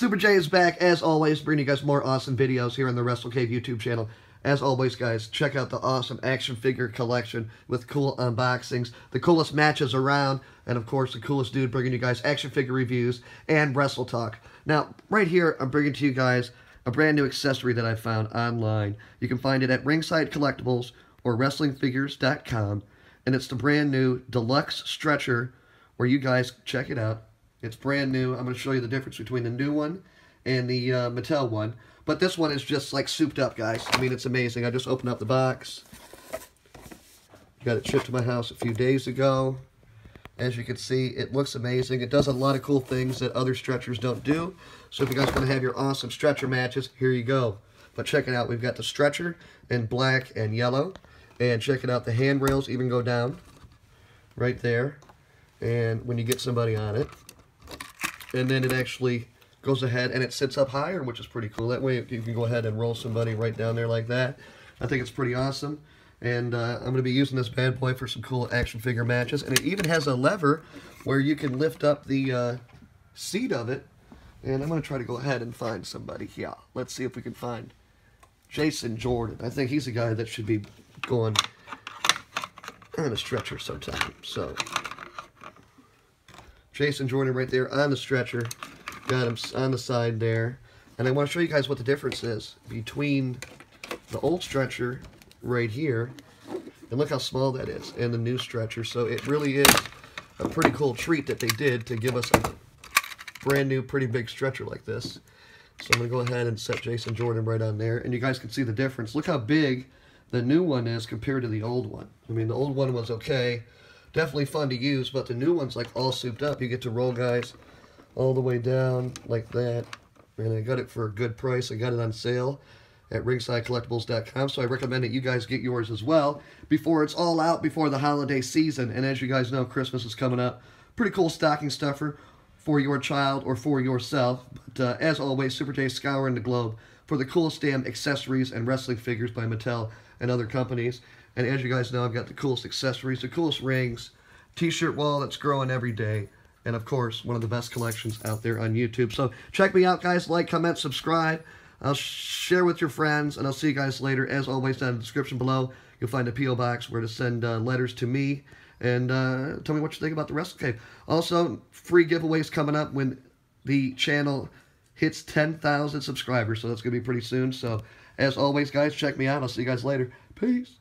Super J is back, as always, bringing you guys more awesome videos here on the Wrestlekave YouTube channel. As always, guys, check out the awesome action figure collection with cool unboxings, the coolest matches around, and of course, the coolest dude bringing you guys action figure reviews and Wrestle Talk. Now, right here, I'm bringing to you guys a brand new accessory that I found online. You can find it at Ringside Collectibles or WrestlingFigures.com, and it's the brand new Deluxe Stretcher, where you guys check it out. It's brand new. I'm going to show you the difference between the new one and the uh, Mattel one. But this one is just like souped up, guys. I mean, it's amazing. I just opened up the box. Got it shipped to my house a few days ago. As you can see, it looks amazing. It does a lot of cool things that other stretchers don't do. So if you guys want to have your awesome stretcher matches, here you go. But check it out. We've got the stretcher in black and yellow. And check it out. The handrails even go down right there. And when you get somebody on it. And then it actually goes ahead and it sits up higher, which is pretty cool. That way you can go ahead and roll somebody right down there like that. I think it's pretty awesome. And uh, I'm going to be using this bad boy for some cool action figure matches. And it even has a lever where you can lift up the uh, seat of it. And I'm going to try to go ahead and find somebody here. Let's see if we can find Jason Jordan. I think he's a guy that should be going on a stretcher sometime. So, Jason Jordan right there on the stretcher. Got him on the side there. And I want to show you guys what the difference is between the old stretcher right here. And look how small that is. And the new stretcher. So it really is a pretty cool treat that they did to give us a brand new pretty big stretcher like this. So I'm going to go ahead and set Jason Jordan right on there. And you guys can see the difference. Look how big the new one is compared to the old one. I mean, the old one was okay. Definitely fun to use, but the new one's like all souped up. You get to roll guys all the way down like that. And I got it for a good price. I got it on sale at ringsidecollectibles.com. So I recommend that you guys get yours as well before it's all out before the holiday season. And as you guys know, Christmas is coming up. Pretty cool stocking stuffer for your child or for yourself. But uh, as always, Super J scouring the globe for the coolest damn accessories and wrestling figures by Mattel and other companies. And as you guys know, I've got the coolest accessories, the coolest rings, t-shirt wall that's growing every day and of course, one of the best collections out there on YouTube. So check me out, guys. Like, comment, subscribe. I'll share with your friends, and I'll see you guys later. As always, down in the description below, you'll find a P.O. box where to send uh, letters to me and uh, tell me what you think about the Wrestlekave. Also, free giveaways coming up when the channel hits 10,000 subscribers, so that's going to be pretty soon. So, as always, guys, check me out. I'll see you guys later. Peace.